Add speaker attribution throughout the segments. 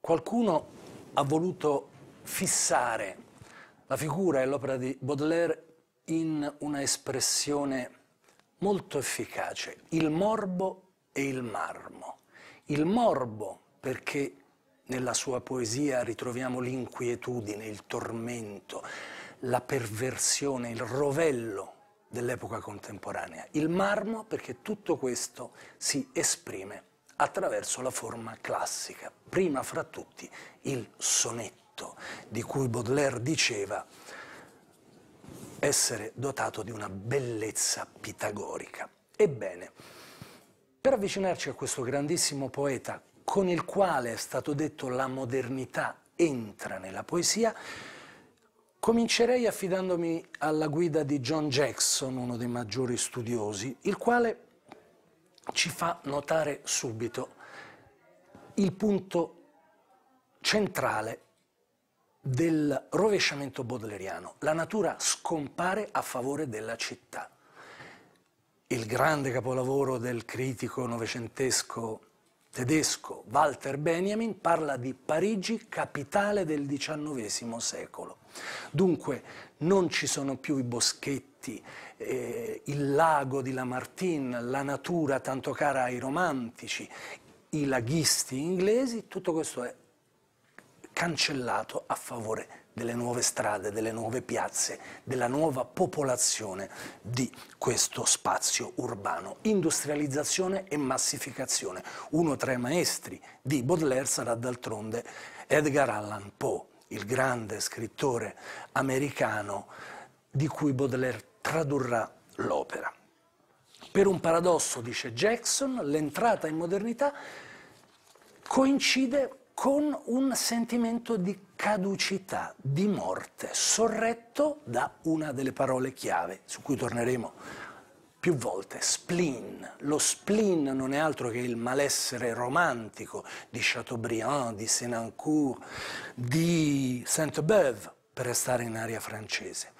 Speaker 1: Qualcuno ha voluto fissare la figura e l'opera di Baudelaire in una espressione molto efficace, il morbo e il marmo. Il morbo perché nella sua poesia ritroviamo l'inquietudine, il tormento, la perversione, il rovello dell'epoca contemporanea. Il marmo perché tutto questo si esprime attraverso la forma classica, prima fra tutti il sonetto, di cui Baudelaire diceva essere dotato di una bellezza pitagorica. Ebbene, per avvicinarci a questo grandissimo poeta, con il quale è stato detto la modernità entra nella poesia, comincerei affidandomi alla guida di John Jackson, uno dei maggiori studiosi, il quale ci fa notare subito il punto centrale del rovesciamento bodleriano. La natura scompare a favore della città. Il grande capolavoro del critico novecentesco tedesco Walter Benjamin parla di Parigi capitale del XIX secolo. Dunque non ci sono più i boschetti, eh, il lago di Lamartine, la natura tanto cara ai romantici, i laghisti inglesi, tutto questo è cancellato a favore delle nuove strade, delle nuove piazze, della nuova popolazione di questo spazio urbano. Industrializzazione e massificazione. Uno tra i maestri di Baudelaire sarà d'altronde Edgar Allan Poe, il grande scrittore americano di cui Baudelaire tradurrà l'opera. Per un paradosso, dice Jackson, l'entrata in modernità coincide con un sentimento di caducità, di morte, sorretto da una delle parole chiave, su cui torneremo più volte, spleen. Lo spleen non è altro che il malessere romantico di Chateaubriand, di Senancourt, di Sainte-Beuve, per restare in area francese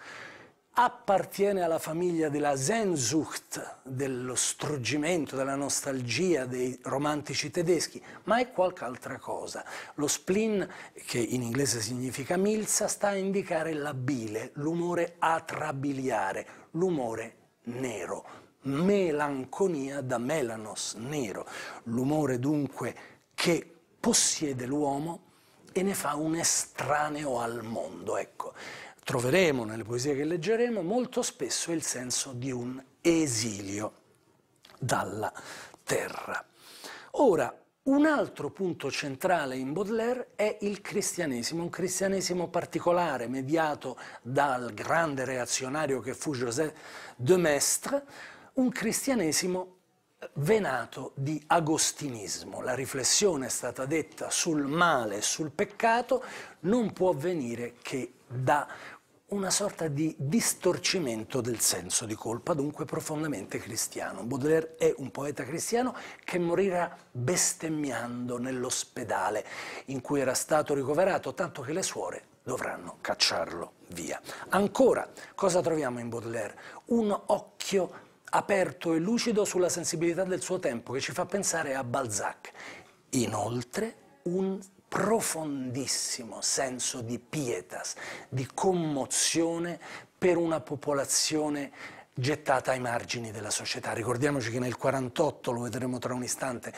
Speaker 1: appartiene alla famiglia della Sehnsucht, dello struggimento, della nostalgia dei romantici tedeschi, ma è qualche altra cosa. Lo spleen, che in inglese significa milza, sta a indicare la bile, l'umore atrabiliare, l'umore nero, melanconia da melanos, nero, l'umore dunque che possiede l'uomo e ne fa un estraneo al mondo. Ecco troveremo nelle poesie che leggeremo molto spesso il senso di un esilio dalla terra. Ora, un altro punto centrale in Baudelaire è il cristianesimo, un cristianesimo particolare mediato dal grande reazionario che fu José de Maistre, un cristianesimo venato di agostinismo. La riflessione è stata detta sul male e sul peccato non può venire che da una sorta di distorcimento del senso di colpa, dunque profondamente cristiano. Baudelaire è un poeta cristiano che morirà bestemmiando nell'ospedale in cui era stato ricoverato, tanto che le suore dovranno cacciarlo via. Ancora, cosa troviamo in Baudelaire? Un occhio aperto e lucido sulla sensibilità del suo tempo che ci fa pensare a Balzac. Inoltre, un profondissimo senso di pietas, di commozione per una popolazione gettata ai margini della società. Ricordiamoci che nel 1948, lo vedremo tra un istante,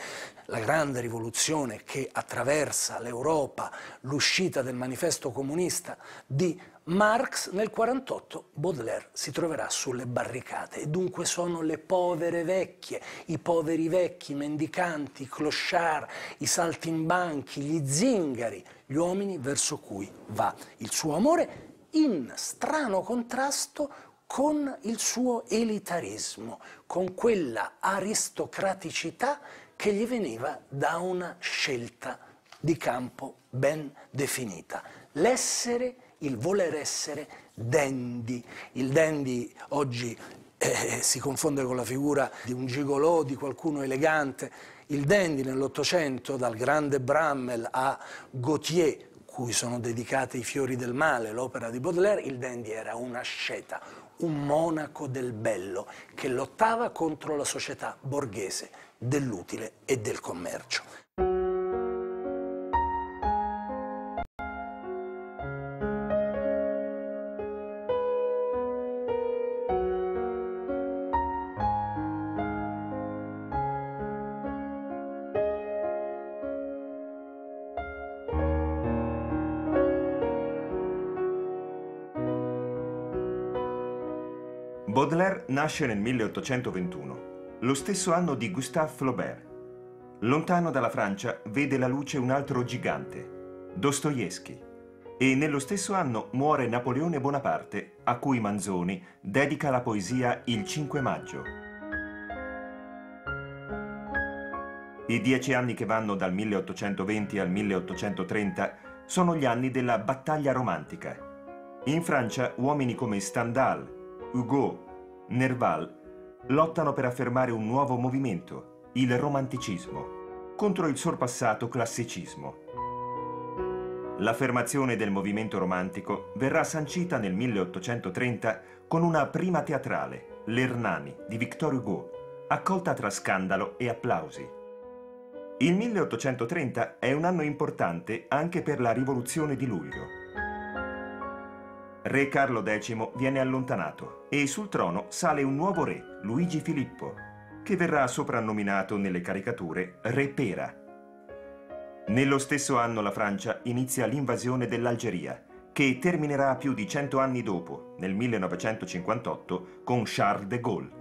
Speaker 1: la grande rivoluzione che attraversa l'Europa, l'uscita del manifesto comunista di Marx, nel 1948 Baudelaire si troverà sulle barricate e dunque sono le povere vecchie, i poveri vecchi, i mendicanti, i clochard, i saltimbanchi, gli zingari, gli uomini verso cui va il suo amore in strano contrasto con il suo elitarismo, con quella aristocraticità che gli veniva da una scelta di campo ben definita. L'essere, il voler essere dandy. Il dandy oggi eh, si confonde con la figura di un gigolò, di qualcuno elegante. Il dandy nell'Ottocento, dal grande Brammel a Gautier, cui sono dedicati i fiori del male, l'opera di Baudelaire, il dandy era un'asceta, un monaco del bello che lottava contro la società borghese dell'utile e del commercio.
Speaker 2: Baudelaire nasce nel 1821, lo stesso anno di Gustave Flaubert. Lontano dalla Francia vede la luce un altro gigante, Dostoevsky, e nello stesso anno muore Napoleone Bonaparte, a cui Manzoni dedica la poesia Il 5 maggio. I dieci anni che vanno dal 1820 al 1830 sono gli anni della battaglia romantica. In Francia uomini come Stendhal, Hugo, Nerval lottano per affermare un nuovo movimento, il romanticismo, contro il sorpassato classicismo. L'affermazione del movimento romantico verrà sancita nel 1830 con una prima teatrale, L'Ernani, di Victor Hugo, accolta tra scandalo e applausi. Il 1830 è un anno importante anche per la rivoluzione di luglio. Re Carlo X viene allontanato e sul trono sale un nuovo re, Luigi Filippo, che verrà soprannominato nelle caricature Re Pera. Nello stesso anno la Francia inizia l'invasione dell'Algeria, che terminerà più di cento anni dopo, nel 1958, con Charles de Gaulle.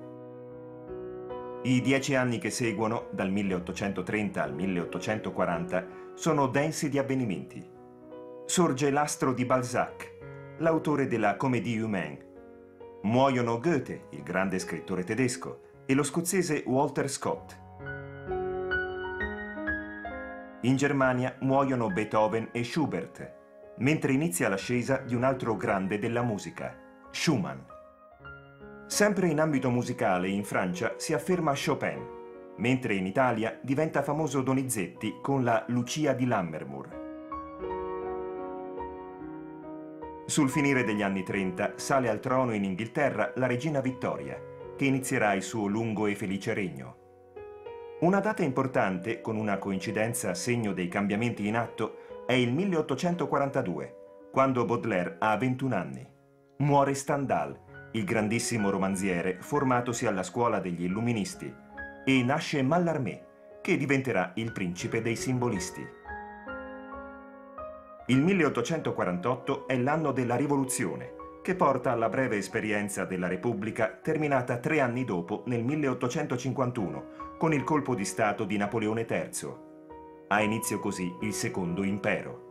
Speaker 2: I dieci anni che seguono, dal 1830 al 1840, sono densi di avvenimenti. Sorge l'astro di Balzac, l'autore della Comédie humaine. Muoiono Goethe, il grande scrittore tedesco, e lo scozzese Walter Scott. In Germania muoiono Beethoven e Schubert, mentre inizia l'ascesa di un altro grande della musica, Schumann. Sempre in ambito musicale, in Francia si afferma Chopin, mentre in Italia diventa famoso Donizetti con la Lucia di Lammermoor. Sul finire degli anni 30 sale al trono in Inghilterra la regina Vittoria, che inizierà il suo lungo e felice regno. Una data importante, con una coincidenza segno dei cambiamenti in atto, è il 1842, quando Baudelaire ha 21 anni. Muore Stendhal, il grandissimo romanziere formatosi alla scuola degli illuministi, e nasce Mallarmé, che diventerà il principe dei simbolisti. Il 1848 è l'anno della rivoluzione, che porta alla breve esperienza della Repubblica terminata tre anni dopo, nel 1851, con il colpo di Stato di Napoleone III. Ha inizio così il Secondo Impero.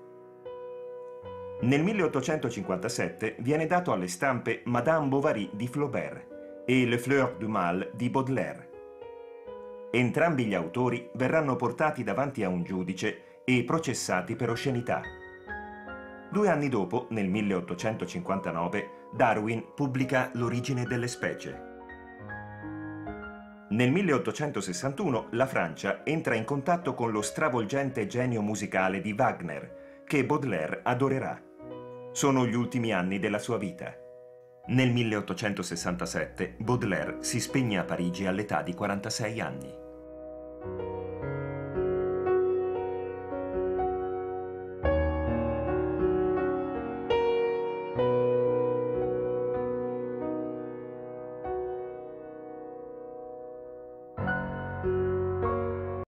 Speaker 2: Nel 1857 viene dato alle stampe Madame Bovary di Flaubert e Le Fleur du Mal di Baudelaire. Entrambi gli autori verranno portati davanti a un giudice e processati per oscenità. Due anni dopo, nel 1859, Darwin pubblica L'origine delle specie. Nel 1861 la Francia entra in contatto con lo stravolgente genio musicale di Wagner, che Baudelaire adorerà. Sono gli ultimi anni della sua vita. Nel 1867 Baudelaire si spegne a Parigi all'età di 46 anni.